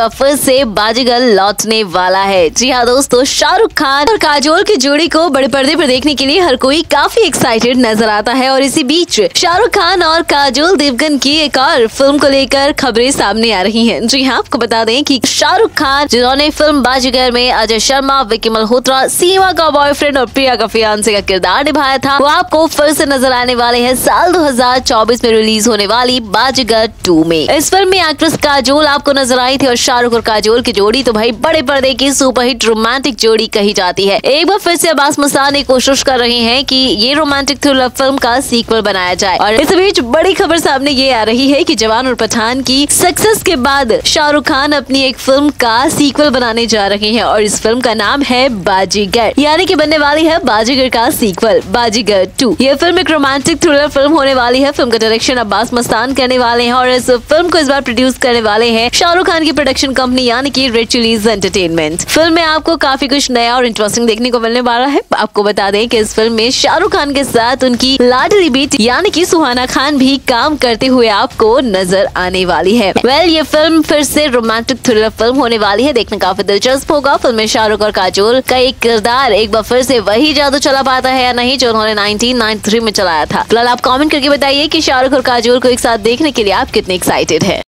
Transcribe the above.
बार फिर से बाजीगर लौटने वाला है। जी हाँ दोस्तों, शाहरुख खान और काजोल की जोड़ी को बड़े पर्दे पर देखने के लिए हर कोई काफ़ी एक्साइटेड नज़र आता है और इसी बीच शाहरुख खान और काजोल देवगन की एक और फ़िल्म को लेकर खबरें सामने आ रही हैं। जी हाँ आपको बता दें कि शाहरुख खान, जिन्होंने फ़िल्म बाजीगर में अजय शर्मा, विकी मल्होत्रा सीमा का बॉयफ्रेंड और प्रिया का फियांसे का किरदार निभाया था, वो आपको फिर से नज़र आने वाले हैं साल 2024 में रिलीज़ होने वाली बाजीगर टू में। इस फ़िल्म में एक्ट्रेस काजोल आपको नज़र आई थी और शाहरुख और काजोल की जोड़ी तो भाई बड़े पर्दे की सुपरहिट रोमांटिक जोड़ी कही जाती है। एक बार फिर से अब्बास मस्तानी कोशिश कर रहे हैं कि ये रोमांटिक थ्रिलर फ़िल्म का सीक्वल बनाया जाए। और इस बीच बड़ी खबर सामने ये आ रही है कि जवान और पठान की सक्सेस के बाद शाहरुख खान अपनी एक फ़िल्म का सीक्वल बनाने जा रहे हैं और इस फ़िल्म का नाम है बाजीगर। यानी कि बनने वाली है बाजीगर का सीक्वल, बाजीगर टू। ये फ़िल्म एक रोमांटिक थ्रिलर फ़िल्म होने वाली है। फ़िल्म का डायरेक्शन अब्बास मस्तान करने वाले हैं और इस फ़िल्म को इस बार प्रोड्यूस करने वाले हैं शाहरुख खान की प्रोडक्शन कंपनी यानी कि रेड चिलीज एंटरटेनमेंट फ़िल्म में आपको काफ़ी कुछ नया और इंटरेस्टिंग देखने को मिलने वाला है। आपको बता दें कि इस फ़िल्म में शाहरुख खान के साथ उनकी लाडली बीट यानी कि सुहाना खान भी काम करते हुए आपको नज़र आने वाली है। वेल well, ये फ़िल्म फिर से रोमांटिक थ्रिलर फ़िल्म होने वाली है। देखने काफ़ी दिलचस्प होगा। फ़िल्म में शाहरुख और काजोल का एक किरदार एक बार फिर से वही जादू चला पाता है या नहीं जो उन्होंने 1993 में चलाया था। फ़िलहाल आप कमेंट करके बताइए कि शाहरुख और काजोल को एक साथ देखने के लिए आप कितने एक्साइटेड है।